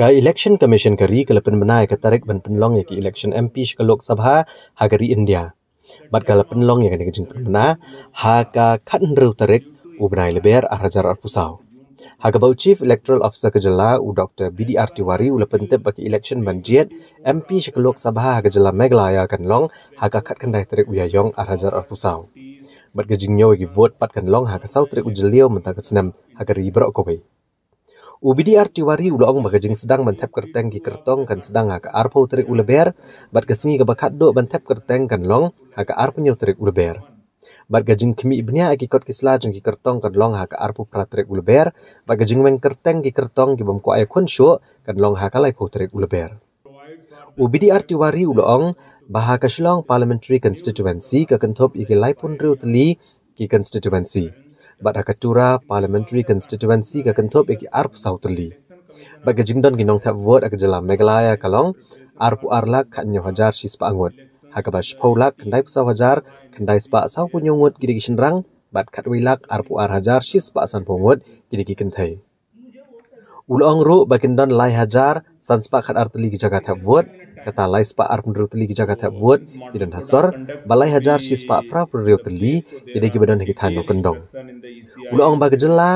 ka election commission kari kalapan menai ka tarik ban penlong ya ki election MP ka lok sabha hagari India bat kala long ya ka jing pemena ha ka khat ru tarik u banai leber arajar arpusau Haga bau Chief Electoral Officer Kejala u Dr. BD Artiwari u lepen tep bagi election banjiet MP Shikulok Sabah Haga Jala Megalaya kan long Haga kat kendai terik u Yayong Arhajar pusau, Bat gejingnya wagi vote pat kan long Haga sau tarik u jelio mentah kesenam Haga ribrok kowai UBDR Tiwari ulang baga jeng sedang bentep kerteng ki kertong kan sedang haka arpa utarik uleber, bat kesengi ke bakat do bentep kerteng kan long haka arpa nyutarik uleber. Bat gajing kimi ibnya aki kot kisla jeng ki kertong kan long haka arpa praterik uleber, bat gajing men kerteng ki kertong ki bamku ayah kun syuk kan long haka lai puterik uleber. UBDR Tiwari ulang bahaka shilong parliamentary constituency ke iki lai pun riutli ki constituency bat hakatura parliamentary constituency ka kanthop ek arp sautli ba ge jingdon gi nong vote ak jala meglaya kalong arpu arla khanyo hajar sispa angot hakabash phaulak khandai sa hajar khandai spa sau kunyongot gi gi shinrang bat khatwilak arpu ar hajar sispa san phongot gi gi kanthai ulong ro ba kindan lai hajar sanspa khat artli gi jaga tha vote kata lai spa ar pun rutli ki jaga thab wood idan hasar balai hajar si spa pra pun rutli jadi ki badan ki thano kendong ulo ang bag jella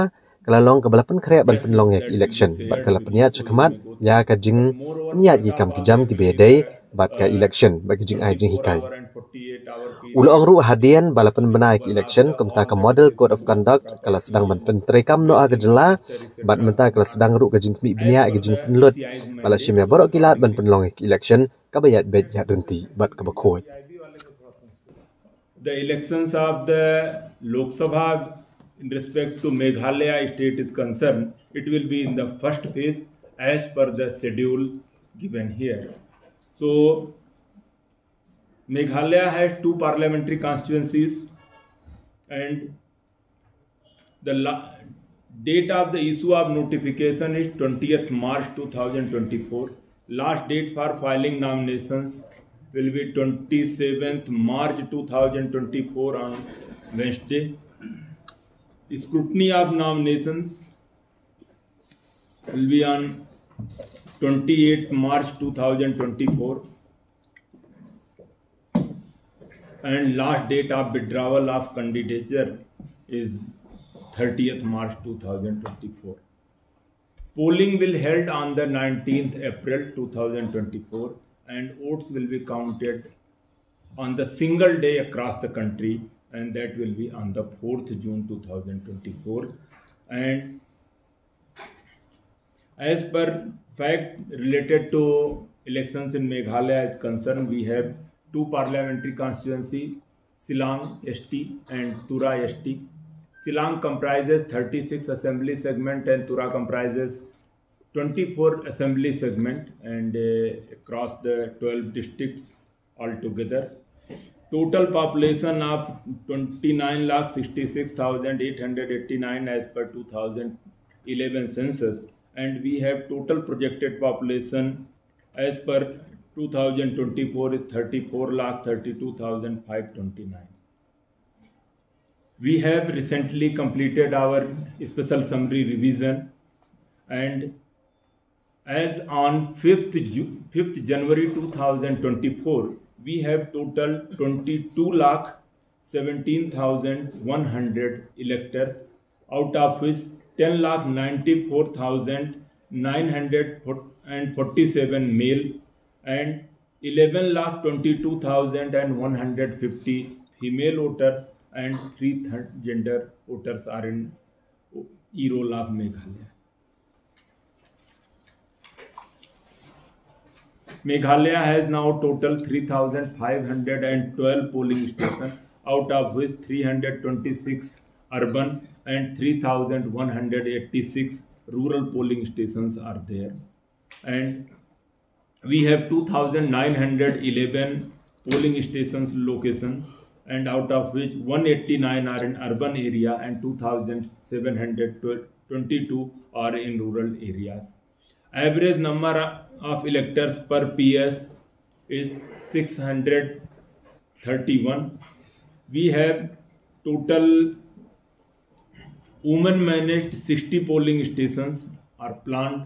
kala long ke balapan kreya ban pen long election bat kala penya chakmat ya ka jing niat ki kam ki jam ki bedai bat ke election bagi jing ai jing hikai Ulu ruh hadian bala penbenaik election kemta ke model code of conduct kala sedang ban pentrekam noa aga jela bat menta kala sedang ruh gajin kmi binia aga jin penlut bala simya borok kilat ban penlong election ka bayat bet ya renti bat ka The elections of the Lok Sabha in respect to Meghalaya state is concerned it will be in the first phase as per the schedule given here so Meghalaya has 2 parliamentary constituencies, and the date of the issue of notification is 20th March 2024. Last date for filing nominations will be 27th March 2024 on Wednesday. Scrutiny of nominations will be on 28th March 2024. and last date of withdrawal of candidature is 30th March 2024. Polling will held on the 19th April 2024 and votes will be counted on the single day across the country and that will be on the 4th June 2024 and as per fact related to elections in Meghalaya is concerned we have two parliamentary constituencies: Silang ST and Tura ST. Silang comprises 36 assembly segment and Tura comprises 24 assembly segment and uh, across the 12 districts altogether. Total population of 29,66,889 as per 2011 census and we have total projected population as per 2024 is 34 lakh 32,529. We have recently completed our special summary revision and as on 5th, 5th January 2024, we have total 22 lakh 17,100 electors, out of which 10 lakh 94,947 male and eleven lakh twenty two thousand and one hundred fifty female voters and three third gender voters are in e roll Meghalaya Meghalaya has now total three thousand five hundred and twelve polling station out of which three hundred twenty six urban and three thousand one hundred eighty six rural polling station are there and we have 2911 polling stations location and out of which 189 are in urban area and 2722 are in rural areas average number of electors per ps is 631 we have total women managed 60 polling stations are planned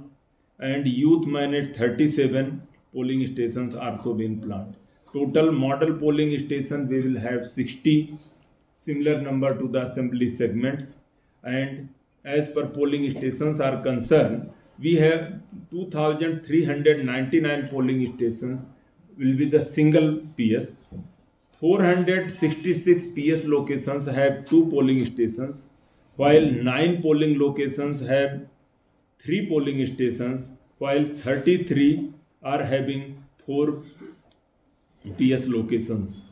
and youth managed 37 polling stations also been planned. Total model polling station we will have 60 similar number to the assembly segments and as per polling stations are concerned we have 2399 polling stations will be the single PS 466 PS locations have two polling stations while nine polling locations have three polling stations while 33 are having four PS locations.